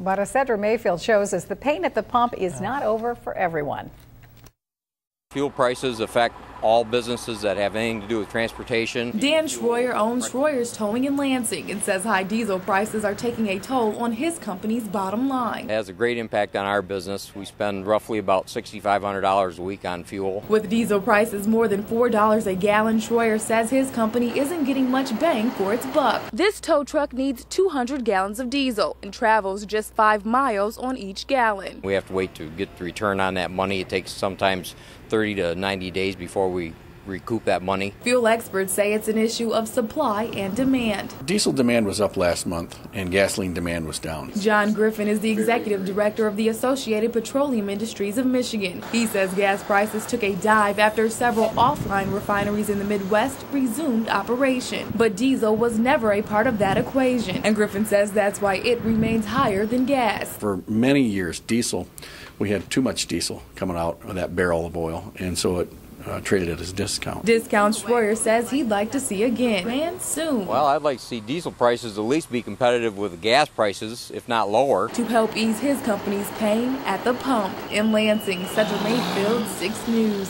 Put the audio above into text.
But as Cedra Mayfield shows us, the pain at the pump is not over for everyone. Fuel prices affect all businesses that have anything to do with transportation. Dan Shroyer owns Shroyer's Towing in Lansing and says high diesel prices are taking a toll on his company's bottom line. It has a great impact on our business. We spend roughly about $6,500 a week on fuel. With diesel prices more than $4 a gallon, Shroyer says his company isn't getting much bang for its buck. This tow truck needs 200 gallons of diesel and travels just five miles on each gallon. We have to wait to get the return on that money. It takes sometimes 30 to 90 days before we recoup that money. Fuel experts say it's an issue of supply and demand. Diesel demand was up last month and gasoline demand was down. John Griffin is the executive director of the Associated Petroleum Industries of Michigan. He says gas prices took a dive after several offline refineries in the Midwest resumed operation. But diesel was never a part of that equation. And Griffin says that's why it remains higher than gas. For many years, diesel, we had too much diesel coming out of that barrel of oil, and so it uh, traded at a discount. Discount Shroyer says he'd like to see again and soon. Well, I'd like to see diesel prices at least be competitive with gas prices, if not lower. To help ease his company's pain at the pump in Lansing, Cedra Mayfield, 6 News.